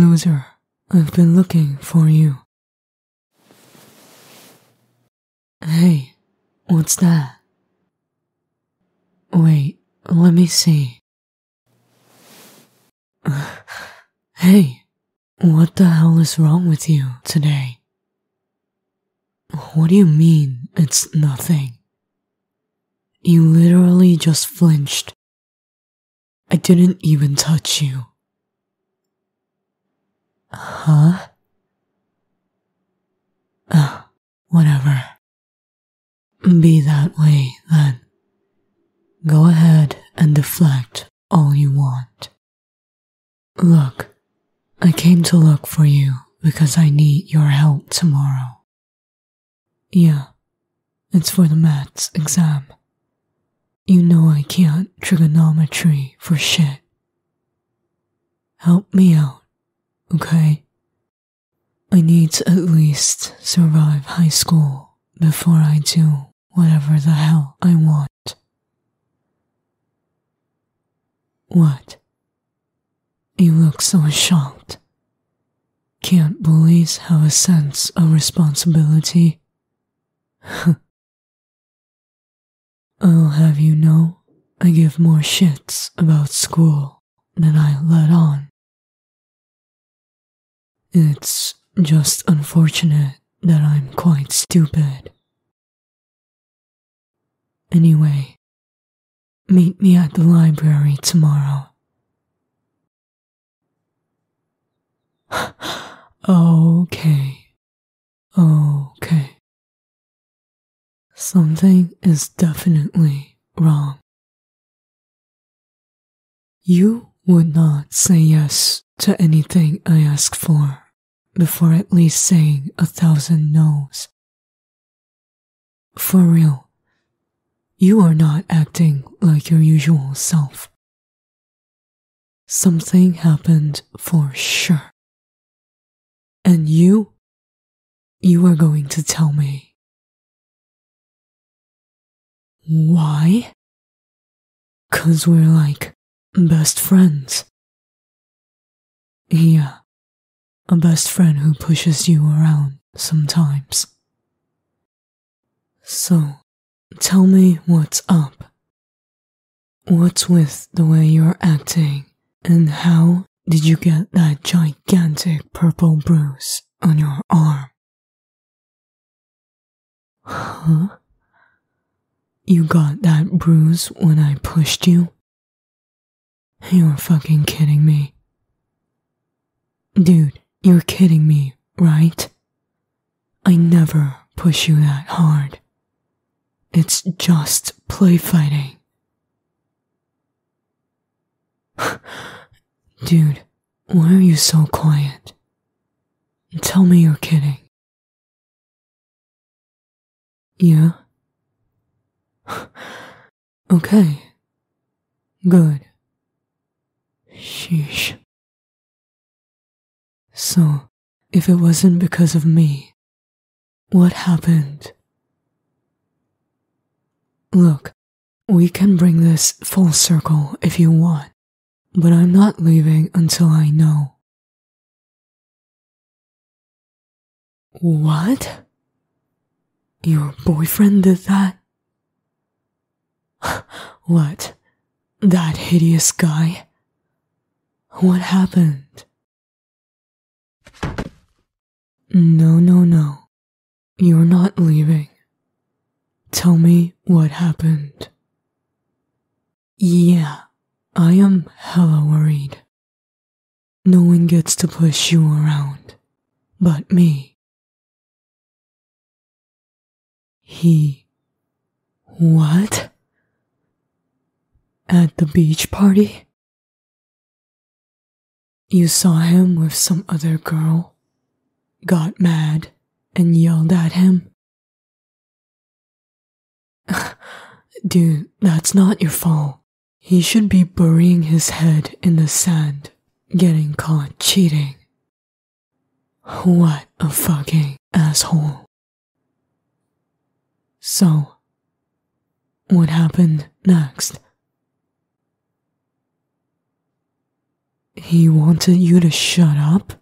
Loser, I've been looking for you. Hey, what's that? Wait, let me see. Hey, what the hell is wrong with you today? What do you mean it's nothing? You literally just flinched. I didn't even touch you. Huh? Uh, whatever. Be that way then. Go ahead and deflect all you want. Look, I came to look for you because I need your help tomorrow. Yeah, it's for the maths exam. You know I can't trigonometry for shit. Help me out, okay? I need to at least survive high school before I do whatever the hell I want. What? You look so shocked. Can't bullies have a sense of responsibility? I'll oh, have you know, I give more shits about school than I let on. It's just unfortunate that I'm quite stupid. Anyway, meet me at the library tomorrow. okay. Okay. Something is definitely wrong. You would not say yes to anything I ask for before at least saying a thousand no's. For real, you are not acting like your usual self. Something happened for sure. And you? You are going to tell me. Why? Cause we're like best friends. Yeah, a best friend who pushes you around sometimes. So, tell me what's up. What's with the way you're acting, and how did you get that gigantic purple bruise on your arm? Huh? You got that bruise when I pushed you? You're fucking kidding me. Dude, you're kidding me, right? I never push you that hard. It's just play fighting. Dude, why are you so quiet? Tell me you're kidding. Yeah? okay. Good. Sheesh. So, if it wasn't because of me, what happened? Look, we can bring this full circle if you want, but I'm not leaving until I know. What? Your boyfriend did that? what? That hideous guy? What happened? No, no, no. You're not leaving. Tell me what happened. Yeah, I am hella worried. No one gets to push you around, but me. He. What? At the beach party? You saw him with some other girl, got mad, and yelled at him? Dude, that's not your fault. He should be burying his head in the sand, getting caught cheating. What a fucking asshole. So, what happened next? he wanted you to shut up,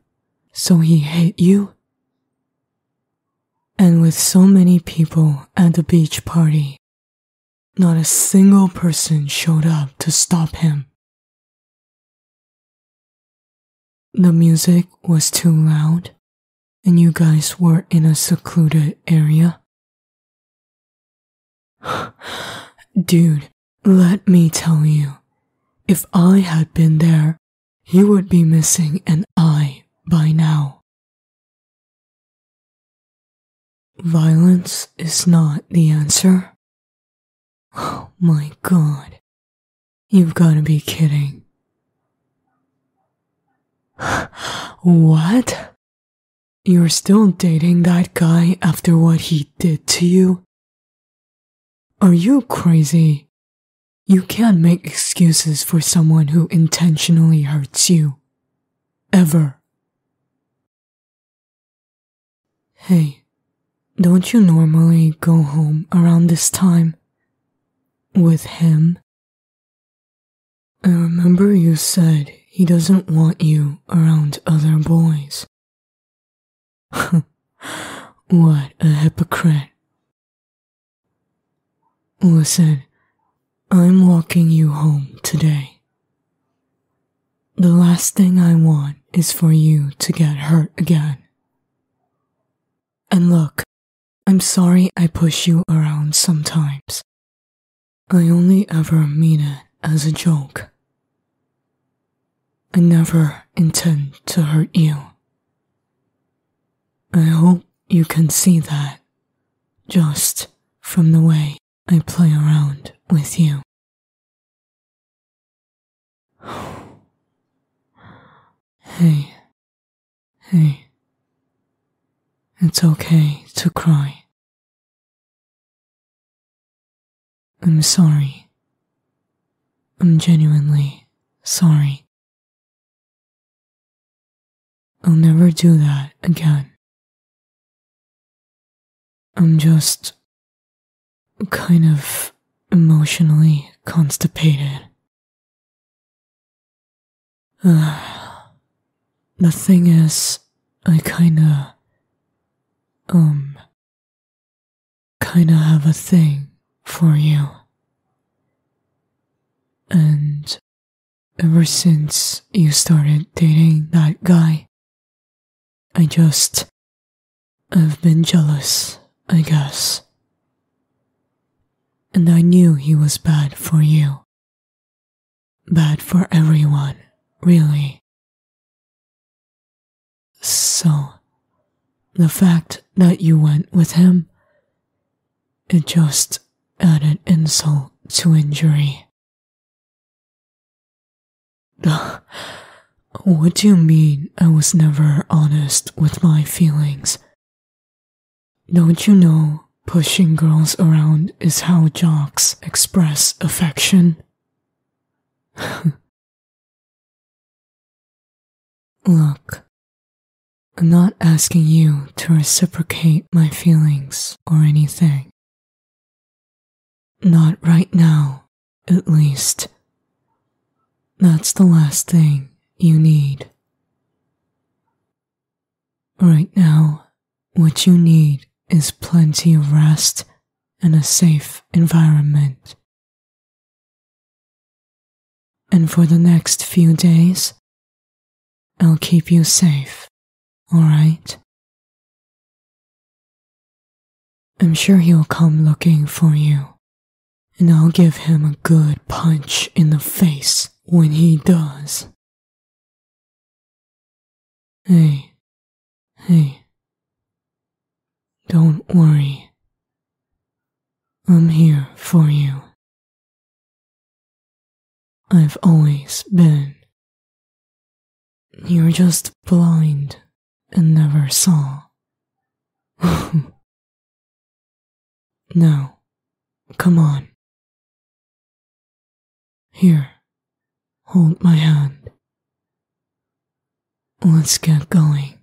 so he hit you? And with so many people at the beach party, not a single person showed up to stop him. The music was too loud, and you guys were in a secluded area. Dude, let me tell you, if I had been there, he would be missing an eye by now. Violence is not the answer. Oh my god. You've gotta be kidding. what? You're still dating that guy after what he did to you? Are you crazy? You can't make excuses for someone who intentionally hurts you. Ever. Hey, don't you normally go home around this time? With him? I remember you said he doesn't want you around other boys. what a hypocrite. Listen, I'm walking you home today. The last thing I want is for you to get hurt again. And look, I'm sorry I push you around sometimes. I only ever mean it as a joke. I never intend to hurt you. I hope you can see that just from the way I play around with you. Hey, hey, it's okay to cry. I'm sorry. I'm genuinely sorry. I'll never do that again. I'm just kind of emotionally constipated. Uh, the thing is, I kinda, um, kinda have a thing for you. And ever since you started dating that guy, I just, I've been jealous, I guess and I knew he was bad for you. Bad for everyone, really. So, the fact that you went with him, it just added insult to injury. What do you mean I was never honest with my feelings? Don't you know Pushing girls around is how jocks express affection. Look, I'm not asking you to reciprocate my feelings or anything. Not right now, at least. That's the last thing you need. Right now, what you need is plenty of rest and a safe environment. And for the next few days, I'll keep you safe, alright? I'm sure he'll come looking for you, and I'll give him a good punch in the face when he does. Hey, hey. Don't worry. I'm here for you. I've always been. You're just blind and never saw. now, come on. Here, hold my hand. Let's get going.